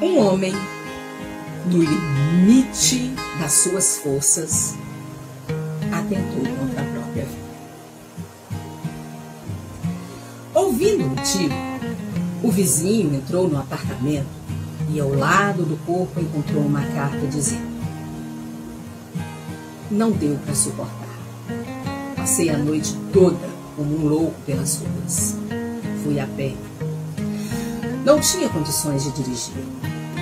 Um homem, no limite das suas forças, atentou contra a própria vida. Ouvindo o tiro, o vizinho entrou no apartamento e ao lado do corpo encontrou uma carta dizendo: Não deu para suportar. Passei a noite toda como um louco pelas ruas. Fui a pé não tinha condições de dirigir.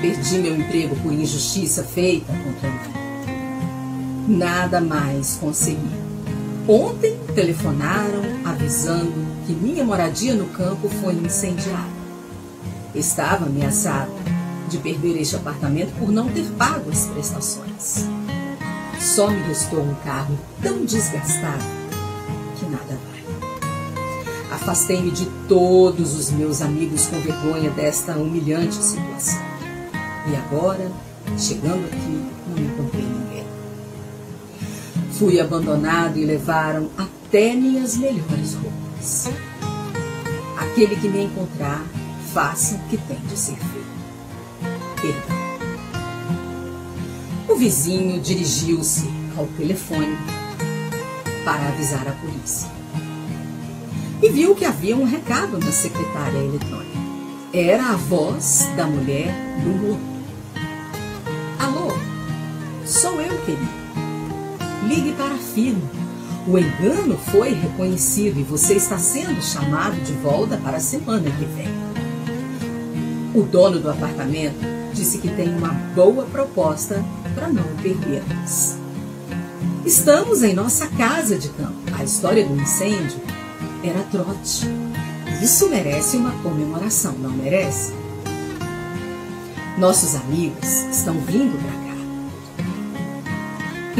Perdi meu emprego por injustiça feita contra mim. Nada mais consegui. Ontem telefonaram avisando que minha moradia no campo foi incendiada. Estava ameaçado de perder este apartamento por não ter pago as prestações. Só me restou um carro tão desgastado que nada vai. Afastei-me de todos os meus amigos com vergonha desta humilhante situação. E agora, chegando aqui, não encontrei ninguém. Fui abandonado e levaram até minhas melhores roupas. Aquele que me encontrar, faça o que tem de ser feito. Perdão. O vizinho dirigiu-se ao telefone para avisar a polícia e viu que havia um recado na secretária eletrônica. Era a voz da mulher do morto. Alô, sou eu, querido. Ligue para a firma. O engano foi reconhecido e você está sendo chamado de volta para a semana que vem. O dono do apartamento disse que tem uma boa proposta para não perdermos. Estamos em nossa casa de campo. A história do incêndio era trote. Isso merece uma comemoração, não merece? Nossos amigos estão vindo para cá.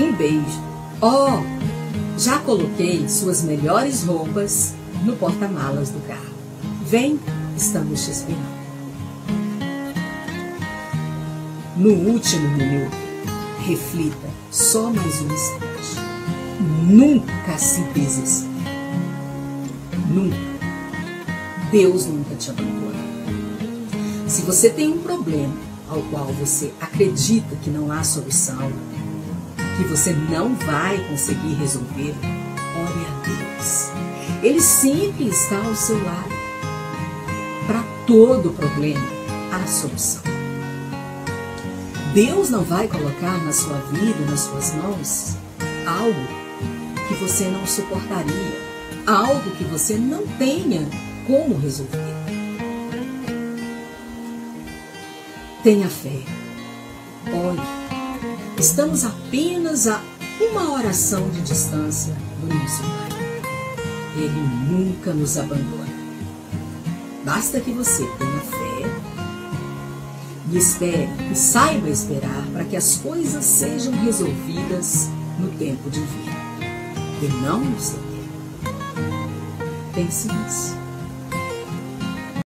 Um beijo. Oh, já coloquei suas melhores roupas no porta-malas do carro. Vem, estamos te esperando. No último minuto, reflita só mais um instante. Nunca se desespere. Nunca. Deus nunca te abandona. Se você tem um problema ao qual você acredita que não há solução, que você não vai conseguir resolver, ore a Deus. Ele sempre está ao seu lado. Para todo problema, há solução. Deus não vai colocar na sua vida, nas suas mãos, algo que você não suportaria, algo que você não tenha como resolver. Tenha fé. Olhe, estamos apenas a uma oração de distância do nosso Pai. Ele nunca nos abandona. Basta que você tenha fé e espere e saiba esperar para que as coisas sejam resolvidas no tempo divino e não no seu basiness.